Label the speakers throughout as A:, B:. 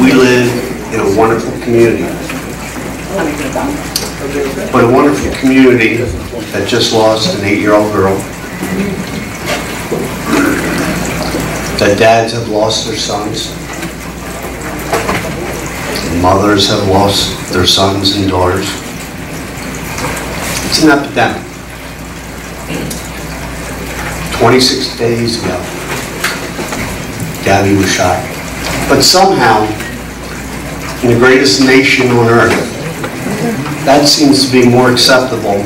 A: We live in a wonderful community. But a wonderful community that just lost an eight-year-old girl. That dads have lost their sons. Mothers have lost their sons and daughters. It's an epidemic. 26 days ago, Gabby was shot. But somehow, in the greatest nation on earth, that seems to be more acceptable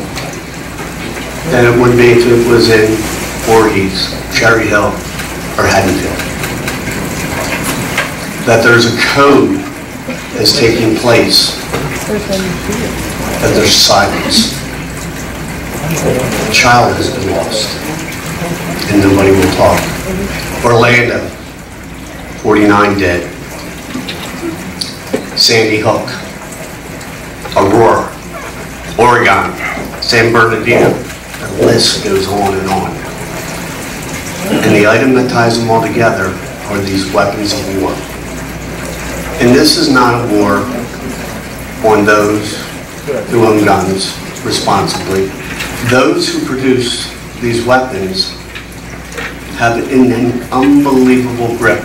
A: than it would be if it was in Voorhees, Cherry Hill, or Haddonfield. That there's a code that's taking place, that there's silence. A child has been lost, and nobody will talk. Orlando, 49 dead. Sandy Hook, Aurora, Oregon, San Bernardino, the list goes on and on. And the item that ties them all together are these weapons of war. And this is not a war on those who own guns responsibly. Those who produce these weapons have an unbelievable grip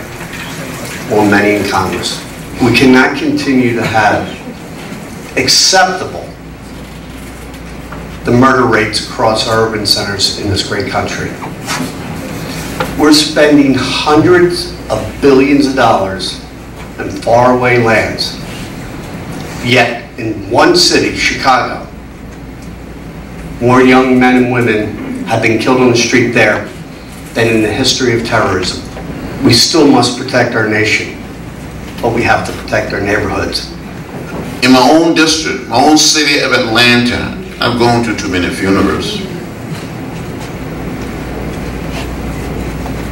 A: on many in Congress. We cannot continue to have acceptable the murder rates across our urban centers in this great country. We're spending hundreds of billions of dollars in faraway lands. Yet, in one city, Chicago, more young men and women have been killed on the street there than in the history of terrorism. We still must protect our nation, but we have to protect our neighborhoods.
B: In my own district, my own city of Atlanta, I've gone to too many funerals.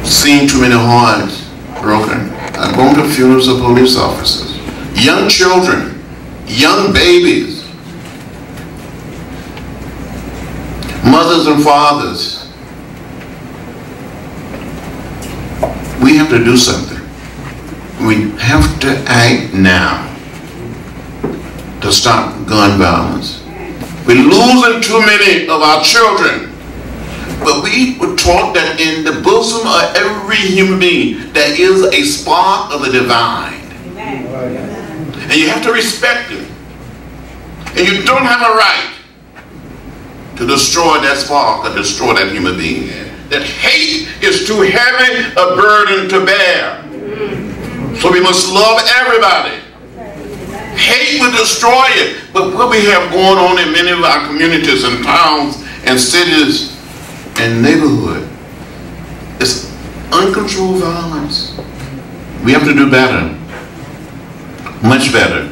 B: Seen too many hearts broken. I've gone to funerals of police officers. Young children, young babies, mothers and fathers. We have to do something. We have to act now to stop gun violence. We're losing too many of our children. But we were taught that in the bosom of every human being, there is a spark of the divine. Amen. And you have to respect it. And you don't have a right to destroy that spark or destroy that human being. That hate is too heavy a burden to bear. So we must love everybody. Hate will destroy it. But what we have going on in many of our communities and towns and cities and neighborhood is uncontrolled violence. We have to do better. Much better.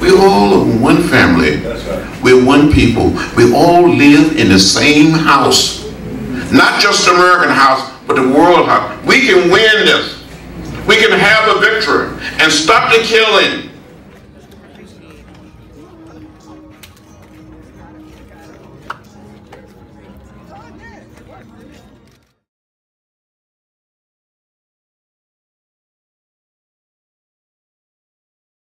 B: We all are one family. Right. We're one people. We all live in the same house. Not just the American house, but the world house. We can win this. We can have a victory and stop the killing